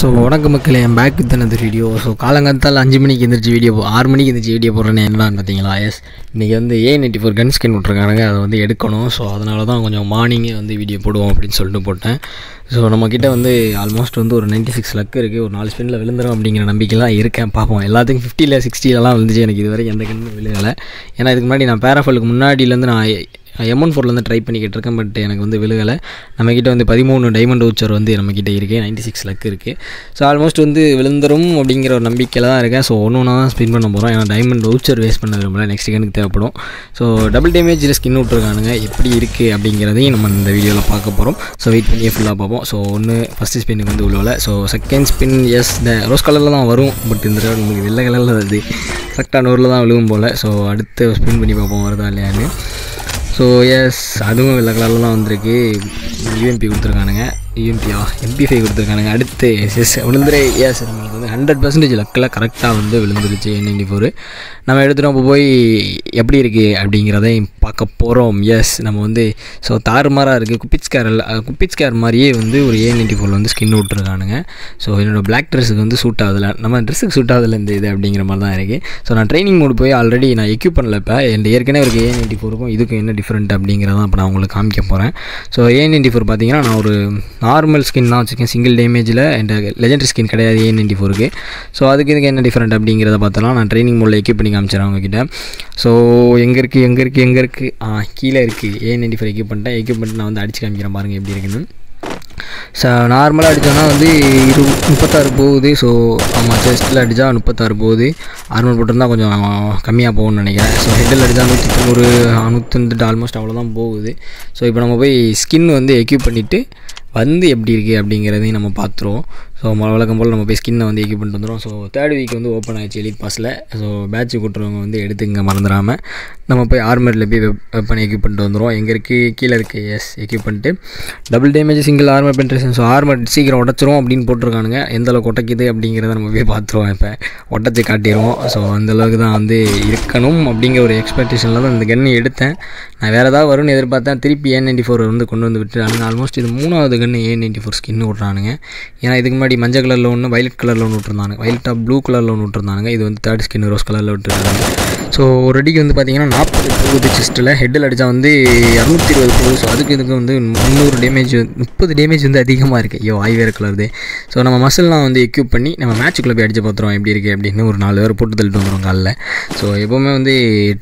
So வணக்க மக்களே என் back with another video so காலங்காலத்தால் அஞ்சு மணிக்கு எந்திரிச்சு வீடியோ ஆறு மணிக்கு எந்திரிச்சு வீடியோ போடுறேன்னு என்னடான்னு பார்த்தீங்களா எஸ் இன்றைக்கி வந்து A ninety four gun skin விட்ருக்காங்க அதை வந்து எடுக்கணும். ஸோ அதனால தான் கொஞ்சம் மார்னிங்கே வந்து வீடியோ போடுவோம் அப்படின்னு சொல்லிட்டு போட்டேன். ஸோ நம்மக்கிட்ட வந்து ஆல்மோஸ்ட் வந்து ஒரு நைன்ட்டி சிக்ஸ் லக் இருக்குது ஒரு நாலு ஸ்பின்னில் விழுந்துரும் அப்படிங்கிற நம்பிக்கைலாம் இருக்கேன். பார்ப்போம். எல்லாத்துக்கும் ஃபிஃப்டியில் சிக்ஸ்டிலலாம் விழுந்துச்சு. எனக்கு இது வரைக்கும் எந்த கண்ணும் விழுகலை. ஏன்னா இதுக்கு முன்னாடி நான் பேராஃபலுக்கு முன்னாடியிலேருந்து நான் எம்ஒன் ஃபோர்லேருந்து ட்ரை பண்ணிக்கிட்டு இருக்கேன் பட் எனக்கு வந்து விழுகலை. நம்மக்கிட்ட வந்து பதிமூணு டைமண்ட் வவுச்சர் வந்து நம்மக்கிட்ட இருக்குது நைன்ட்டி சிக்ஸ் லக் இருக்குது ஸோ ஆல்மோஸ்ட் வந்து விழுந்துரும் அப்படிங்கிற ஒரு நம்பிக்கையில் தான் இருக்கேன். ஸோ ஒன்று ஒன்றா தான் ஸ்பின் பண்ண போகிறோம் ஏன்னா டைமண்ட் வவுச்சர் வேஸ்ட் பண்ண விரும்பல நெக்ஸ்ட் கனுக்கு தேவைப்படும். ஸோ டபுள் டேமேஜில் ஸ்கின் விட்ருக்கானுங்க எப்படி இருக்குது அப்படிங்கிறதையும் நம்ம இந்த வீடியோவில் பார்க்க போகிறோம் ஸோ வெயிட் பண்ணியே ஃபுல்லாக பார்ப்போம். ஸோ ஒன்று ஃபஸ்ட்டு ஸ்பின்னுக்கு வந்து விழுவலை. ஸோ செகண்ட் ஸ்பின் எஸ் இந்த ரோஸ் கலரில் தான் வரும். பட் இந்த தடவை நமக்கு வெள்ளை கலரில் வருது. கரெக்டாக நூறில் தான் விழுகும் போல். ஸோ அடுத்து ஸ்பின் பண்ணி பார்ப்போம். வருதா இல்லையான்னு. ஸோ எஸ் அதுவும் வெள்ளை கலரில் வந்திருக்கு யூஎம்பி கொடுத்துருக்கானுங்க. யூஎம்பியா எம்பி ஃபைவ் கொடுத்துருக்கானுங்க. அடுத்து எஸ் எஸ் எஸ் நம்மளுக்கு வந்து ஹண்ட்ரட் பர்சன்டேஜ் லக்கில் கரெக்டாக வந்து விழுந்துருச்சு நைன்டி ஃபோர் நம்ம எடுத்துகிட்டு இப்போ போய் எப்படி இருக்குது அப்படிங்கிறதையும் பார்க்க போகிறோம் எஸ் நம்ம வந்து ஸோ தாறுமாறாக இருக்குது குப்பிச் குப்பிச்கேர் மாதிரியே வந்து ஒரு ஏ நைன்டி ஃபோரில் வந்து ஸ்கின் விட்ருக்கானுங்க ஸோ என்னோடய பிளாக் ட்ரெஸ்ஸுக்கு வந்து சூட் ஆகுதில்ல நம்ம ட்ரெஸ்ஸுக்கு சூட் ஆகுதில்ல இந்த இது அப்படிங்கிற மாதிரி தான் இருக்குது ஸோ நான் ட்ரைனிங் மோடு போய் ஆல்ரெடி நான் எக்யூப் பண்ணல இப்போ. என் ஏற்கனவே இருக்குது ஏ நைன்டி ஃபோருக்கும் இதுக்கும் என்ன டிஃப்ரெண்ட் அப்படிங்கிறதான் இப்போ நான் உங்களுக்கு காமிக்க போகிறேன் ஸோ ஏ நைன்டி ஃபோர் பார்த்தீங்கன்னா நான் ஒரு நார்மல் ஸ்கின் தான் வச்சுருக்கேன். சிங்கிள் டேமேஜில் அண்ட் லெஜெண்டரி ஸ்கின் கிடையாது. ஏன் நைன்டி ஃபோருக்கு ஸோ அதுக்கு இதுக்கு என்ன டிஃப்ரெண்ட் அப்படிங்கிறத பார்த்தலாம் நான் ட்ரைனிங் மூலம் எக்யூப் பண்ணி காமிச்சிடறேன் அவங்கக்கிட்ட ஸோ எங்கே இருக்குது எங்கே இருக்குது எங்கே இருக்குது ஆ கீழே இருக்குது ஏ நைன்டி ஃபோர் எக்யூப் பண்ணிட்டேன்? எக்யூப் பண்ணிட்டு நான் வந்து அடிச்சு காமிக்கிறேன் பாருங்கள் எப்படி இருக்குன்னு. ஸோ நார்மலாக அடித்தோன்னா வந்து இரு முப்பத்தாறு போகுது. ஸோ ஆமாம் செஸ்ட்டில் அடித்தா முப்பத்தாறு போகுது. அறுநூறு போட்டிருந்தா கொஞ்சம் கம்மியாக போகும்னு நினைக்கிறேன். ஸோ ஹெட்டில் அடித்தா நூற்றி தொண்ணூறு நூற்றி ஆல்மோஸ்ட் அவ்வளோதான் போகுது. ஸோ இப்போ நம்ம போய் ஸ்கின் வந்து எக்யூப் பண்ணிவிட்டு வந்து எப்படி இருக்குது அப்படிங்கிறதையும் நம்ம பார்த்துருவோம். ஸோ வழக்கம் போல் நம்ம போய் ஸ்கின்னை வந்து எக்யூப் பண்ணிட்டு வந்துடும் ஸோ தேர்ட் வீக் வந்து ஓப்பன் ஆகிடுச்சு எலிட் பாஸில் ஸோ பேட்ச் கூட்டுறவங்க வந்து எடுத்துங்க மறந்துடாமல் நம்ம போய் ஆர்மரில் போய் வெப்பன் எக்யூப் பண்ணிட்டு வந்துடும் எங்கே இருக்குது கீழே இருக்குது எஸ் எக்யூப் பண்ணிட்டு. Double damage single armour penetration so armour சீக்கிரம் உடச்சிரும் அப்படின்னு போட்டிருக்கானுங்க. எந்த அளவுக்கு உடைக்குது அப்படிங்கிறத நம்ம போய் பார்த்துருவோம் இப்போ. உடச்சி காட்டிடுவோம். ஸோ அந்தளவுக்கு தான் வந்து இருக்கணும் அப்படிங்கிற ஒரு எக்ஸ்பெக்டேஷனில் தான் இந்த கன்னு எடுத்தேன். நான் வேறு ஏதாவது வரும்னு எதிர்பார்த்தேன். திருப்பி ஏ நைன்டி ஃபோர் வந்து கொண்டு வந்து விட்டுறானுங்க ஆல்மோஸ்ட் இது மூணாவது gun A ninety four skin விட்றானுங்க. ஏன்னா இதுக்கு முன்னாடி மஞ்சள் கலரில் ஒன்று வயலட் கலரில் ஒன்று விட்டுருந்தாங்க. வயலட்டாக ப்ளூ கலரில் ஒன்று விட்டுருந்தாங்க. இது வந்து தேர்ட் ஸ்கின் ரோஸ் கலரில் விட்டுருந்தாங்க. ஸோ ஒரு அடிக்கு வந்து பார்த்தீங்கன்னா நாற்பது போகுது செஸ்ட்டில் ஹெட்டில் அடித்தா வந்து இரநூத்தி இருபது போகுது. ஸோ அதுக்கு இதுக்கு வந்து முந்நூறு டேமேஜ் முப்பது டேமேஜ் வந்து அதிகமாக இருக்குது ஐயோ ஆய்வேறு கலருது. ஸோ நம்ம மசில்லாம் வந்து எக்யூப் பண்ணி நம்ம மேட்ச்சுக்குள்ளே போய் அடிச்சு பார்த்துருவோம் எப்படி இருக்குது அப்படின்னு ஒரு நாலு பேர் போட்டு தள்ளிட்டு வந்துடும் காலில். ஸோ எப்போவுமே வந்து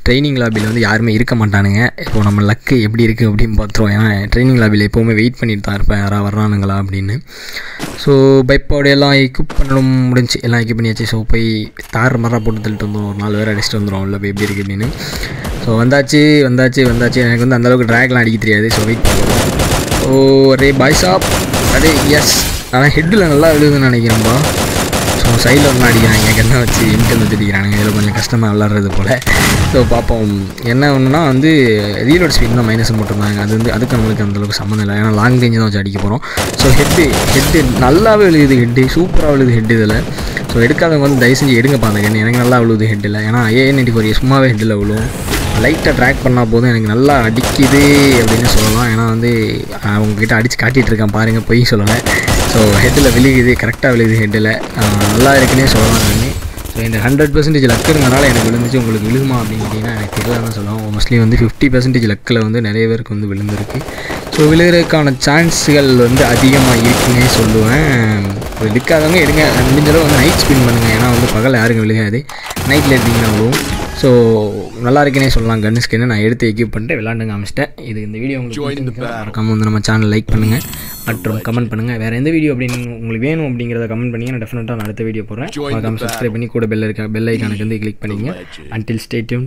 ட்ரைனிங் லாபியில் வந்து யாருமே இருக்க மாட்டானுங்க. இப்போ நம்ம லக்கு எப்படி இருக்குது அப்படின்னு பார்த்துருவோம் ஏன்னா ட்ரைனிங் லாபியில் எப்போவுமே வெயிட் பண்ணிட்டு தான் இருப்பேன். யாராவது வர்றானுங்களா அப்படின்னு. ஸோ பைப்போட எல்லாம் எக்யூப் பண்ணணும் முடிஞ்சு. எல்லாம் எக்யூப் பண்ணியாச்சு. ஸோ போய் தார் மரம் போட்டு தள்ளிட்டு வந்துடும் ஒரு நாலு பேர் அடிச்சுட்டு வந்துடும் இல்லை போய் எப்படி இருக்குது அப்படின்னு. ஸோ வந்தாச்சு வந்தாச்சு வந்தாச்சு. எனக்கு வந்து அந்தளவுக்கு ட்ராக்லாம் அடிக்க தெரியாது. ஸோ வெயிட் பண்ணுவோம் ஓ ரே பாய் ஷாப் அடே எஸ் ஆனால் ஹெட்டில் நல்லா விழுதுன்னு நினைக்கிறேன்ப்பா ஸோ சைடில் ஒன்றும் அடிக்கிறாங்க. கண்ணை வச்சு எம்கல் வச்சு அடிக்கிறாங்க இதில் கொஞ்சம் கஷ்டமாக விளாட்றது போல். ஸோ பார்ப்போம். என்ன ஒன்றுனா வந்து ரீலோட் ஸ்பீட் தான் மைனஸ் போட்டிருந்தாங்க. அது வந்து அதுக்கு நம்மளுக்கு அந்தளவுக்கு சம்மந்தம் இல்லை. ஏன்னா லாங் ரேஞ்சு தான் வச்சு அடிக்க போகிறோம் ஸோ ஹெட்டு ஹெட்டு நல்லாவே விழுகுது ஹெட்டு சூப்பராக விழுது ஹெட் இதில். ஸோ எடுக்காதவங்க வந்து தயவு செஞ்சு எடுங்கப்பா அந்த கண்ணு எனக்கு நல்லா விழுது ஹெட்டில் ஏன்னா ஏஎன் நைன்டி ஃபோர் சும்மாவே ஹெட்டில் விழுவும் லைட்டாக ட்ராக் பண்ணால் போதும். எனக்கு நல்லா அடிக்குது அப்படின்னு சொல்லலாம். ஏன்னா வந்து அவங்கக்கிட்ட அடித்து காட்டிகிட்டு இருக்கேன். பாருங்கள் பொய் சொல்லலை. ஸோ ஹெட்டில் விழுகுது. கரெக்டாக விழுகுது ஹெட்டில் நல்லா இருக்குன்னே சொல்லலாம் நான். ஸோ இந்த ஹண்ட்ரட் பர்சன்டேஜ் லக் இருந்தனால எனக்கு விழுந்துச்சு. உங்களுக்கு விழுகுமா அப்படின்னு கேட்டிங்கன்னா எனக்கு தெரியல தான் சொல்லுவோம் மோஸ்ட்லி வந்து ஃபிஃப்டி பர்சன்டேஜ் லக்கில் வந்து நிறைய பேருக்கு வந்து விழுந்திருக்கு. ஸோ விழுகிறதுக்கான சான்ஸுகள் வந்து அதிகமாக இருக்குன்னே சொல்லுவேன். இருக்காதவங்க எடுங்க. முடிஞ்சளவு வந்து நைட் ஸ்பின் பண்ணுங்கள் ஏன்னா வந்து பகல் யாருக்கும் விழுகாது. நைட்டில் எடுத்திங்கன்னா விழுவும் ஸோ நல்லா இருக்குன்னே சொல்லலாம் கன் ஸ்கின்னு நான் எடுத்து எக்யூப் பண்ணிட்டு விளாண்டு காமிச்சிட்டேன். இது இந்த வீடியோ உங்களுக்கு மறக்காமல் வந்து நம்ம சேனல் லைக் பண்ணுங்கள் மற்றும் கமெண்ட் பண்ணுங்கள் வேறு எந்த வீடியோ அப்படின்னு உங்களுக்கு வேணும் அப்படிங்கிறத கமெண்ட் பண்ணி நான் டெஃபினட்டாக நான் அடுத்த வீடியோ போடுறேன். மறக்காமல் சப்ஸ்கிரைப் பண்ணி கூட பெல் இருக்க பெல் ஐக்கானுக்கு வந்து கிளிக் பண்ணிங்க அன்டில் ஸ்டேட்யூன்